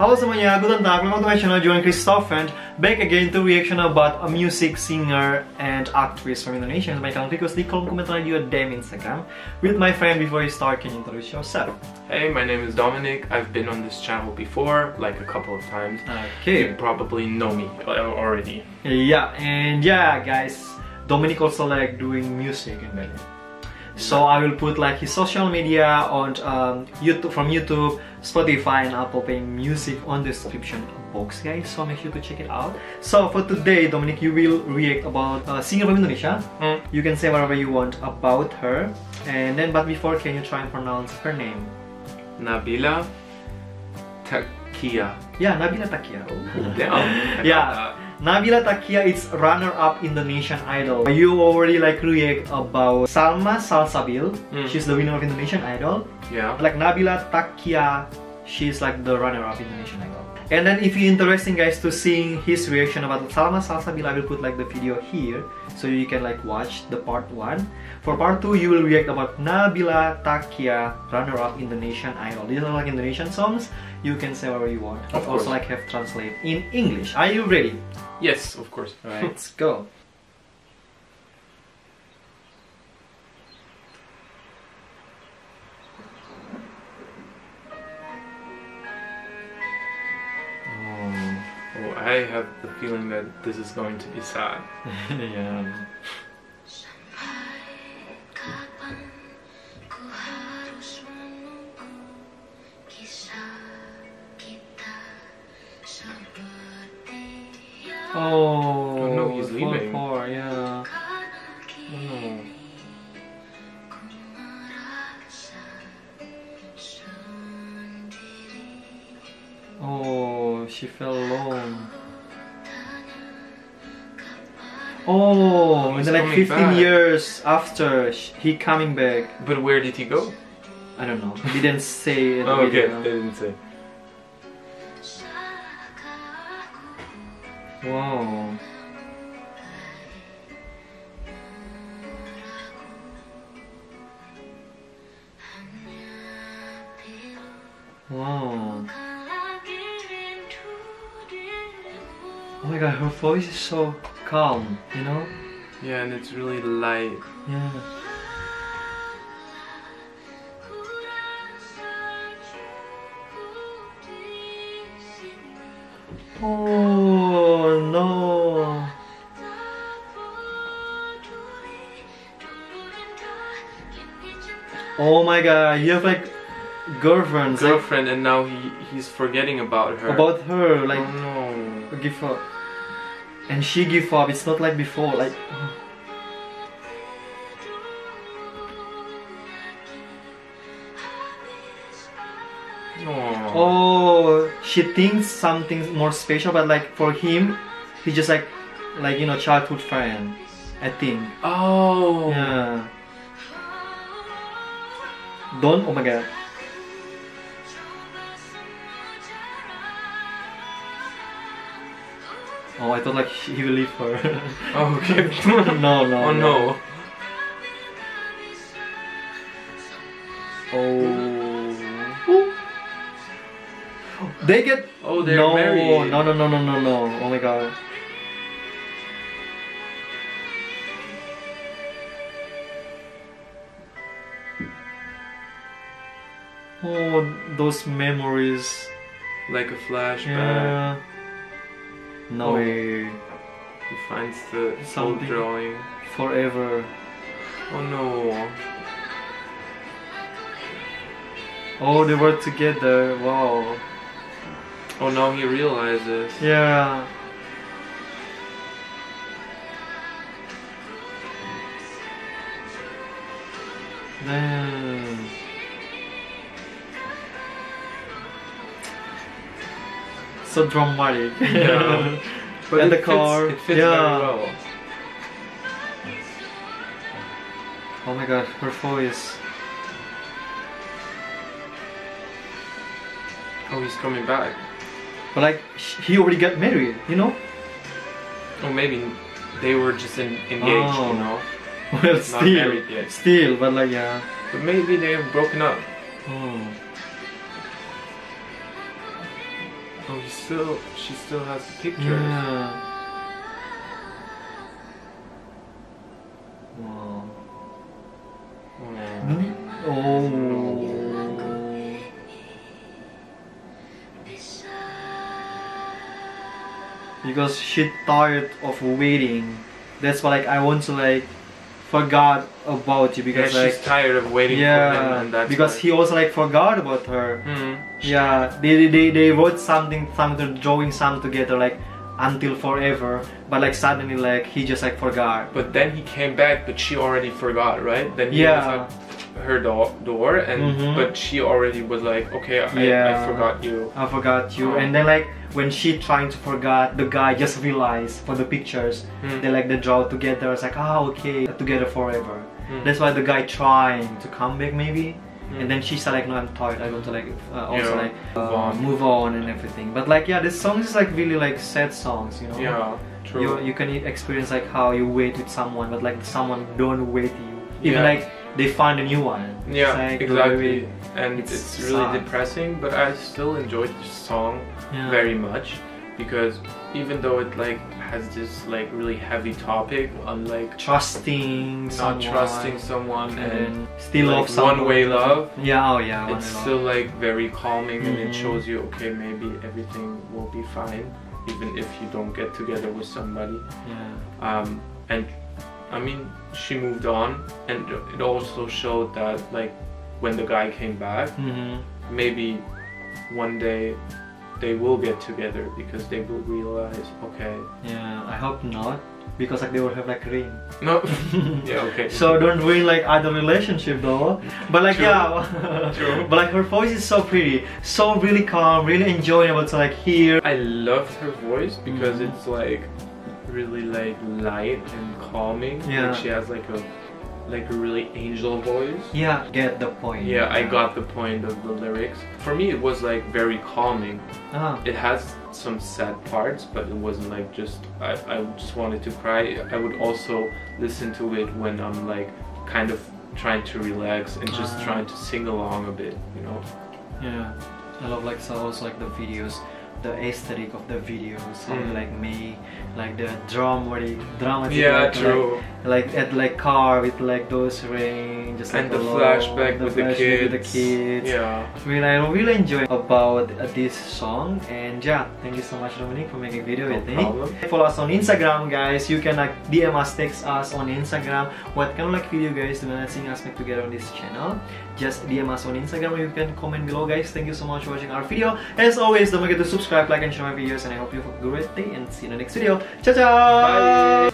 Halo semuanya, guten tag, welcome to my channel Juan Kristoven and back again to reaction about a music singer and actress from Indonesia Seperti kalian request di kolom komentar juga DM Instagram With my friend, before you start, can you introduce yourself? Hey, my name is Dominik. I've been on this channel before, like a couple of times. Okay. You probably know me already. Yeah, and yeah guys, Dominik also like doing music and that. So I will put like his social media on um, YouTube from YouTube, Spotify, and Apple Pay Music on the description box, guys. So make sure to check it out. So for today, Dominik, you will react about a singer from Indonesia. Mm. You can say whatever you want about her, and then but before, can you try and pronounce her name? Nabila Taqiyyah. Yeah, Nabila Taqiyyah. Damn. I Yeah. Nabila Taqiyyah is runner-up Indonesian Idol. You already like react about Salma Salsabil. Mm. She's the winner of Indonesian Idol. Yeah. Like Nabila Taqiyyah, she's like the runner-up Indonesian Idol. And then if you're interesting guys to seeing his reaction about Salma Salsabil, I will put like the video here so you can like watch the part 1. For part 2, you will react about Nabila Taqiyyah, runner-up Indonesian Idol. These are like Indonesian songs. You can say whatever you want. Of course. also like have translate in English. Are you ready? Yes, of course. Alright, let's go. I have the feeling that this is going to be sad. yeah. Kapan ku harus menunggu kisah kita seperti yang Oh, Oh, no, he's leaving. apart, yeah. karena kini ku merasa sendiri. Oh, she fell alone. Oh, and then like 15 back. years after he coming back. But where did he go? I don't know. He didn't say in Oh, okay, video. they didn't say. Wow. Wow. Oh my god, her voice is so calm, you know? Yeah, and it's really light. Yeah. Oh no. Oh my god, you have like girlfriends like, Girlfriend, and now he he's forgetting about her. about her, like oh no. give up. And she give up, it's not like before, like Oh. Oh, she thinks something more special, but like for him, he's just like, like you know, childhood friend. I think. Oh. Yeah. Don't. Oh my god. Oh, I thought like he will leave her. Oh, okay. no, no. Oh no. Oh. They get. Oh, they're no, married. No, no, no, no, no, no. Oh my god. Oh, those memories. Like a flashback. Yeah. No. He finds the Something. old drawing. Forever. Oh no. Oh, they were together. Wow. Oh, now he realizes. Yeah. Damn. So dramatic. Yeah. But and the car. It fits yeah. very well. Oh my god, her voice. Oh, he's coming back. But like, he already got married, you know? Oh, maybe they were just in, engaged, Oh. you know. Well, Not still, married yet. still, but like, yeah. But maybe they have broken up. Oh. Oh, he still, she still has the pictures. Yeah. Wow. Oh. Hmm? Oh. Because she tired of waiting. That's why like I want to like forgot about you Yeah, because she's like tired of waiting for him, yeah and that's because why. he also like forgot about her. Mhm. Yeah, they, they they wrote something something drawing some together like until forever, but like suddenly like he just like forgot. But then he came back, but she already forgot, right? Then he Yeah. was at her door, door and Mhm. but she already was like, okay, I, Yeah. I forgot you. I forgot you. Oh. And then like when she trying to forget, the guy just realized for the pictures. Hmm. They like they draw together. It's like ah okay, together forever. Hmm. That's why the guy trying to come back maybe. Hmm. And then she said like no I'm tired. I want to like uh, also Yeah, like move uh, on. move on and everything. But like yeah, this song is like really like sad songs. You know. Yeah, true. You, you can experience like how you wait with someone, but like someone don't wait you. Even Yeah. like they find a new one. yeah, like exactly. very- and it's it's, really sad. depressing, but I still enjoyed this song Yeah. very much because even though it like has this like really heavy topic on like trusting not someone, trusting someone and and still like love someone. one-way love, Yeah, oh yeah. it's still like very calming and Mhm. it shows you okay maybe everything will be fine even if you don't get together with somebody yeah. um, and i mean she moved on and it also showed that like when the guy came back hmm maybe one day they will get together because they will realize okay Yeah, I hope not because like they will have like ring. no yeah okay So don't ruin like other relationship though. But like True. yeah, True. but like her voice is so pretty, so really calm, really enjoyable to like hear. I loved her voice because Mhm. it's like really like light and calming. Yeah. Like she has like a like a really angel voice. Yeah, get the point. Yeah, I got the point of the lyrics. For me, it was like very calming. Ah, It has some sad parts, but it wasn't like just I, I just wanted to cry. I would also listen to it when I'm like kind of trying to relax and just Ah. trying to sing along a bit, you know. yeah. I love like so also like the videos, the aesthetic of the videos, Mm. like make like the dramatic, dramatic. Yeah, like, true. Like, like at like car with like those rain, just like and the alone, flashback the with the kids. with the kids. Yeah. I mean, I really enjoy about uh, this song, and yeah, thank you so much, Dominik, for making a video No with me. Follow us on Instagram, guys. You can like DM us, text us on Instagram. What kind of like video, guys, do you wanna see us make together on this channel? Just DM us on Instagram, you can comment below, guys. Thank you so much for watching our video. As always, don't forget to subscribe, like, and share my videos, and I hope you have a great day and see you in the next video. Ciao, ciao. Bye.